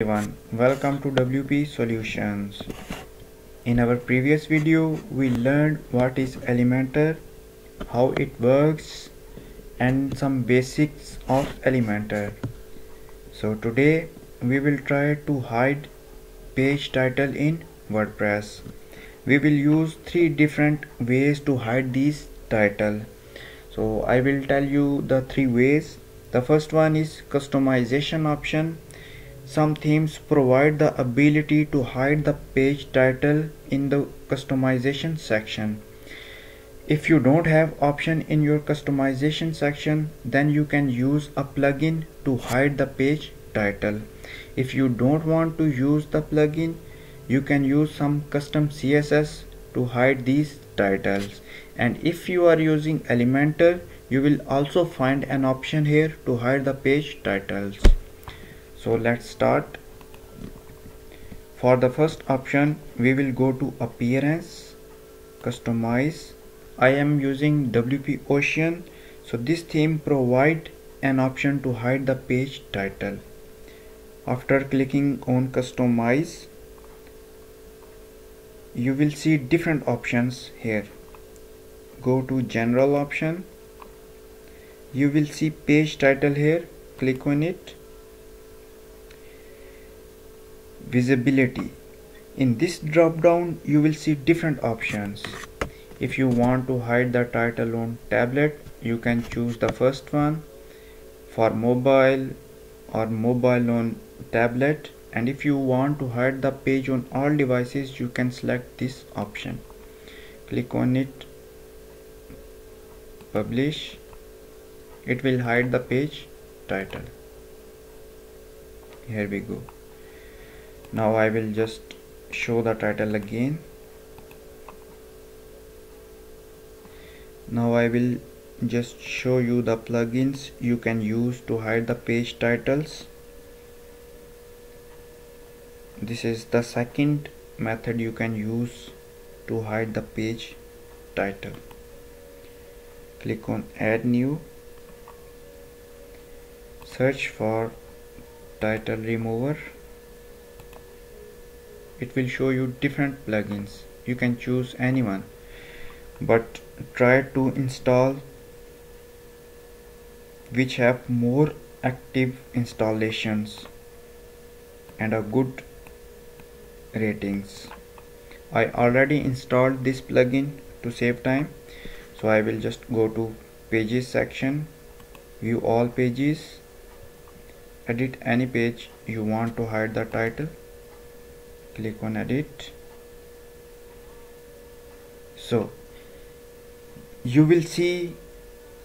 everyone. Welcome to WP Solutions. In our previous video we learned what is Elementor how it works and some basics of Elementor so today we will try to hide page title in WordPress. We will use three different ways to hide these title. So I will tell you the three ways. The first one is customization option some themes provide the ability to hide the page title in the customization section. If you don't have option in your customization section, then you can use a plugin to hide the page title. If you don't want to use the plugin, you can use some custom CSS to hide these titles. And if you are using Elementor, you will also find an option here to hide the page titles so let's start. For the first option we will go to appearance customize. I am using WP Ocean. So this theme provide an option to hide the page title. After clicking on customize you will see different options here. Go to general option. You will see page title here. Click on it visibility. In this drop down you will see different options. If you want to hide the title on tablet you can choose the first one for mobile or mobile on tablet. And if you want to hide the page on all devices you can select this option. Click on it. Publish. It will hide the page title. Here we go now I will just show the title again. Now I will just show you the plugins you can use to hide the page titles. This is the second method you can use to hide the page title. Click on add new. Search for title remover it will show you different plugins. You can choose anyone. But try to install which have more active installations and a good ratings. I already installed this plugin to save time. So I will just go to pages section view all pages edit any page you want to hide the title click on edit. So you will see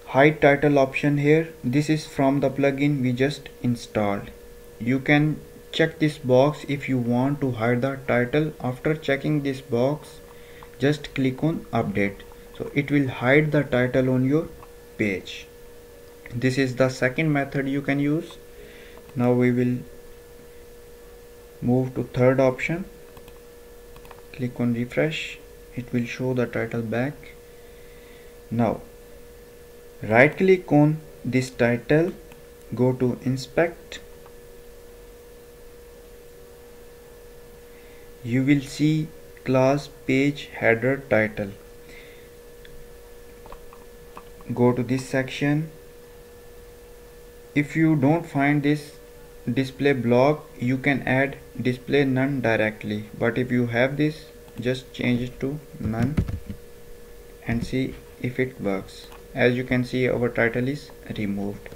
hide title option here. This is from the plugin we just installed. You can check this box if you want to hide the title. After checking this box just click on update. So it will hide the title on your page. This is the second method you can use. Now we will move to third option. Click on refresh. It will show the title back. Now right click on this title. Go to inspect. You will see class page header title. Go to this section. If you don't find this display block you can add display none directly. But if you have this just change it to none and see if it works. As you can see our title is removed.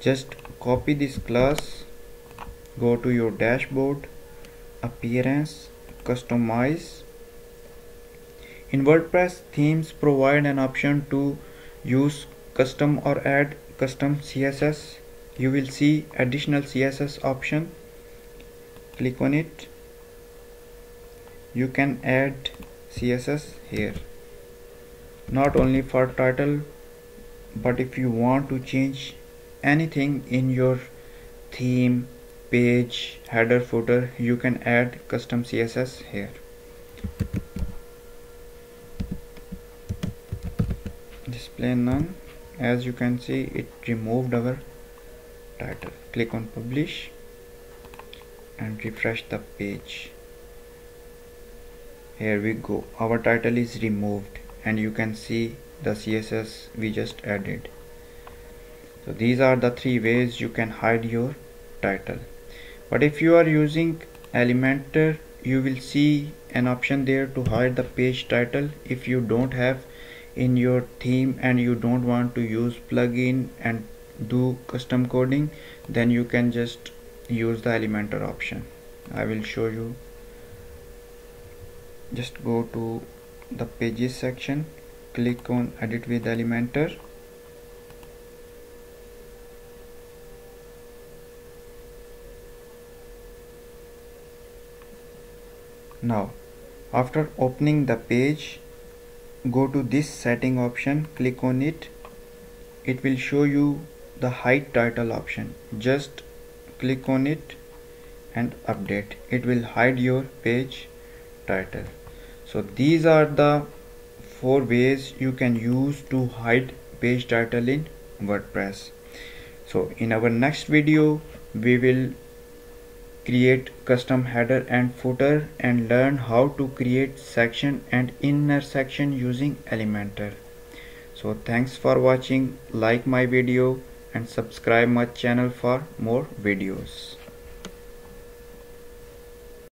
Just copy this class go to your dashboard appearance customize. In WordPress themes provide an option to use custom or add custom CSS you will see additional css option. Click on it. You can add css here. Not only for title but if you want to change anything in your theme page header footer you can add custom css here. Display none. As you can see it removed our title click on publish and refresh the page. Here we go. Our title is removed and you can see the css we just added. So these are the three ways you can hide your title. But if you are using elementor you will see an option there to hide the page title if you don't have in your theme and you don't want to use plugin and do custom coding then you can just use the elementor option. I will show you. Just go to the pages section click on edit with elementor. Now after opening the page go to this setting option click on it. It will show you the hide title option. Just click on it and update. It will hide your page title. So these are the four ways you can use to hide page title in WordPress. So in our next video we will create custom header and footer and learn how to create section and inner section using Elementor. So thanks for watching, like my video and subscribe my channel for more videos.